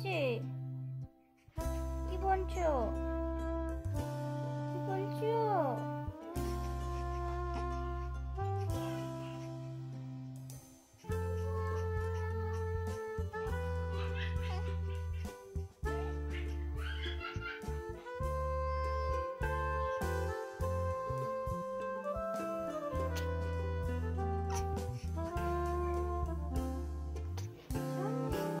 그렇지 이번 주